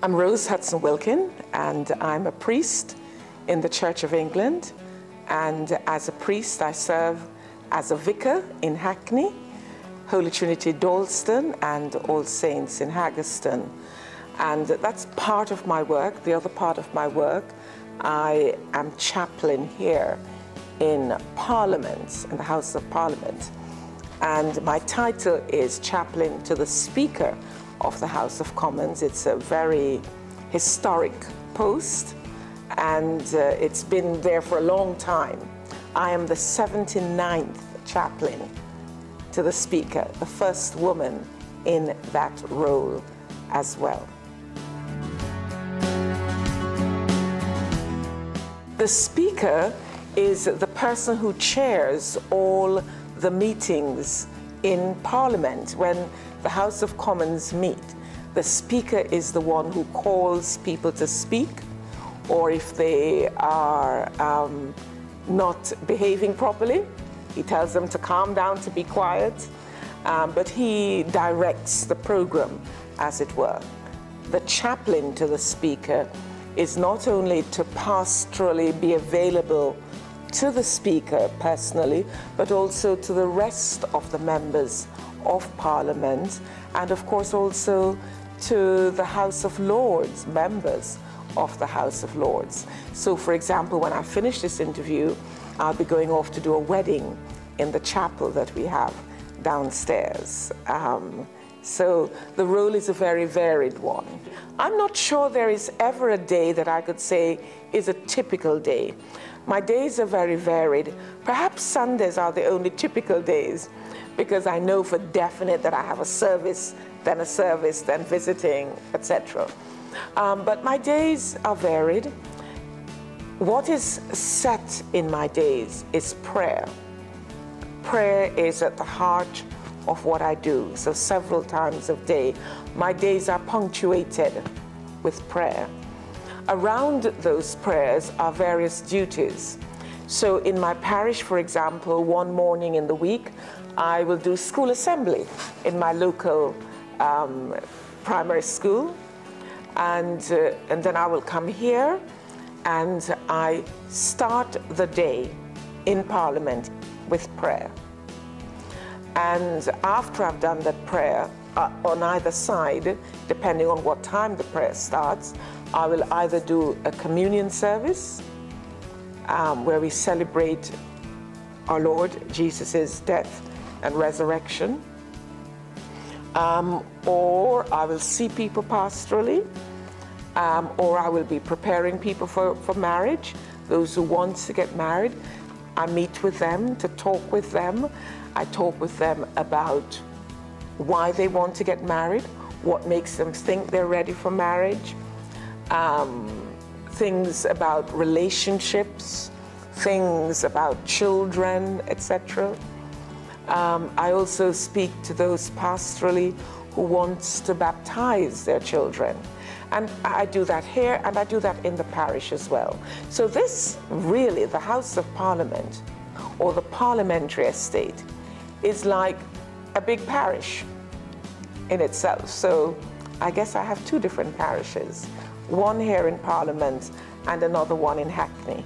I'm Rose Hudson Wilkin, and I'm a priest in the Church of England. And as a priest, I serve as a vicar in Hackney, Holy Trinity Dalston, and All Saints in Haggerston. And that's part of my work. The other part of my work, I am chaplain here in Parliament, in the House of Parliament. And my title is Chaplain to the Speaker of the House of Commons. It's a very historic post, and uh, it's been there for a long time. I am the 79th chaplain to the Speaker, the first woman in that role as well. The Speaker is the person who chairs all the meetings in Parliament. When the House of Commons meet, the Speaker is the one who calls people to speak, or if they are um, not behaving properly, he tells them to calm down, to be quiet, um, but he directs the program, as it were. The chaplain to the Speaker is not only to pastorally be available to the Speaker personally, but also to the rest of the members of Parliament, and of course also to the House of Lords, members of the House of Lords. So, for example, when I finish this interview, I'll be going off to do a wedding in the chapel that we have downstairs. Um, so the role is a very varied one. I'm not sure there is ever a day that I could say is a typical day. My days are very varied. Perhaps Sundays are the only typical days because I know for definite that I have a service, then a service, then visiting, etc. Um, but my days are varied. What is set in my days is prayer. Prayer is at the heart of what I do. So several times of day, my days are punctuated with prayer. Around those prayers are various duties. So in my parish, for example, one morning in the week, I will do school assembly in my local um, primary school. And, uh, and then I will come here and I start the day in Parliament with prayer. And after I've done that prayer, uh, on either side, depending on what time the prayer starts, I will either do a communion service um, where we celebrate our Lord Jesus' death and resurrection, um, or I will see people pastorally, um, or I will be preparing people for, for marriage, those who want to get married. I meet with them to talk with them. I talk with them about why they want to get married, what makes them think they're ready for marriage, um, things about relationships, things about children, etc. Um, I also speak to those pastorally who wants to baptize their children. And I do that here and I do that in the parish as well. So this really, the House of Parliament or the parliamentary estate is like a big parish in itself. So I guess I have two different parishes one here in Parliament and another one in Hackney.